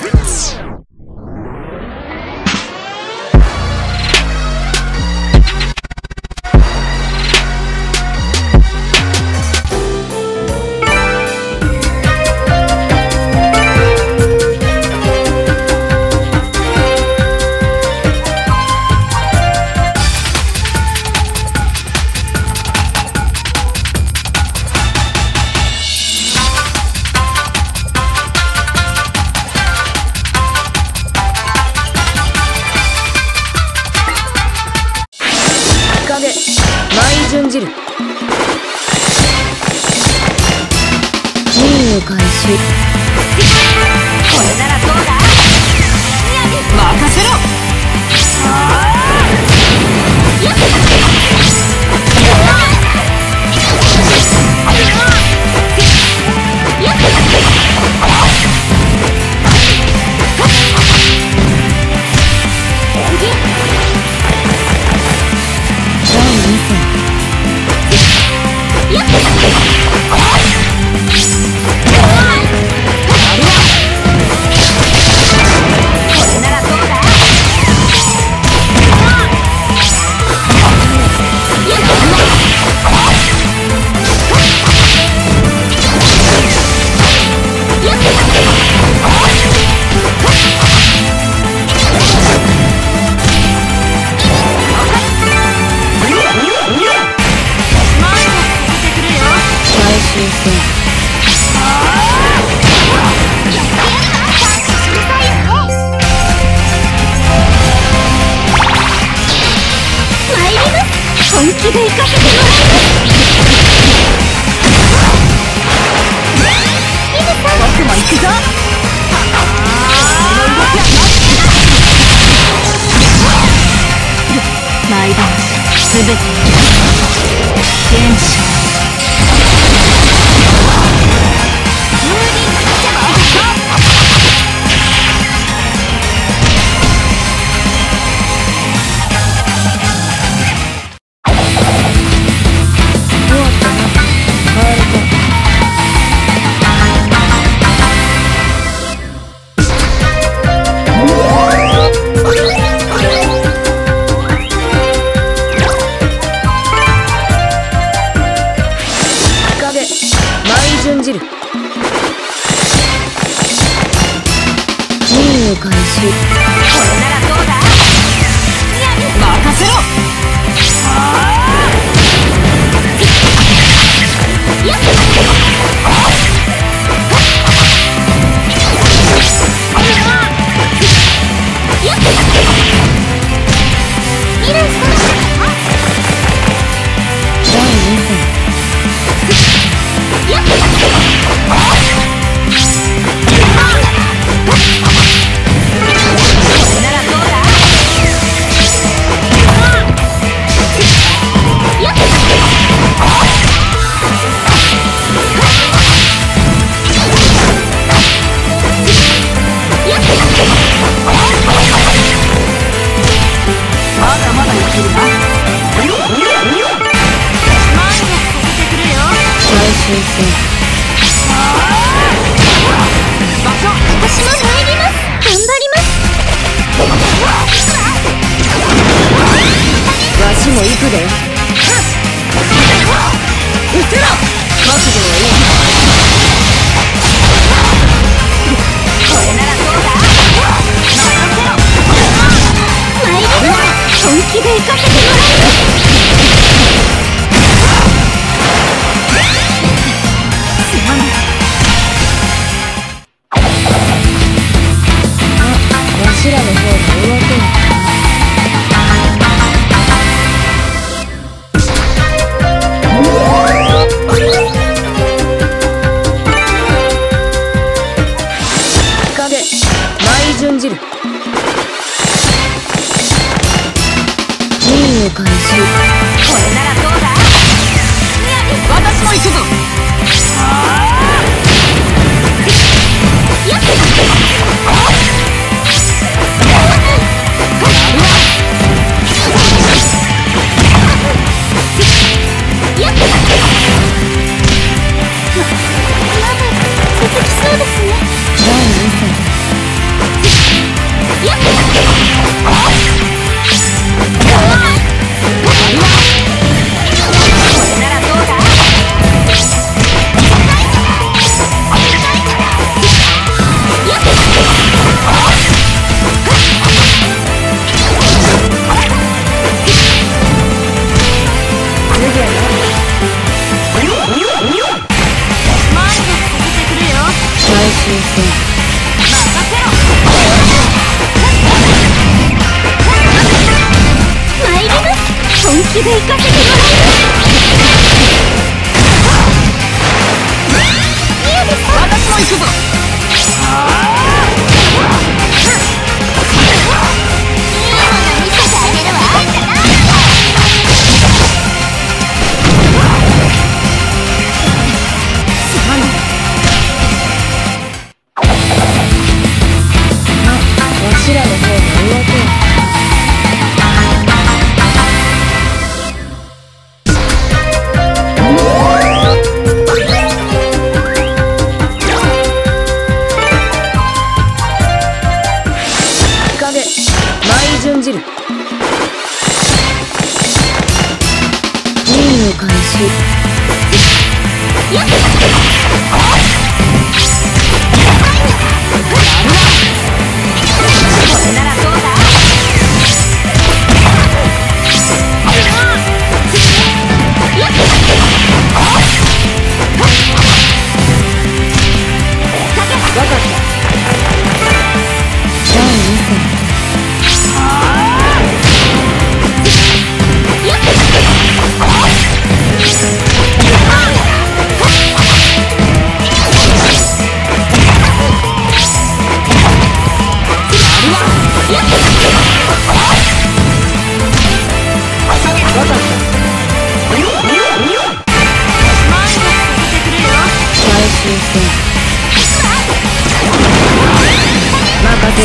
Peace. 開始。で行かせてもらえすべてを開始これならどうだ？任せろはあ準じる任を開始これならどうだ？私も行くぞ気で行かせてもらいます嫌です私も行くぞい順じる。開始こ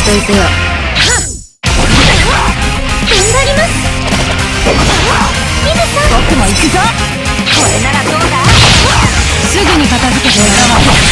といてよ頑張りますリズさん僕も行くぞこれならどうだすぐに片付けてもらおう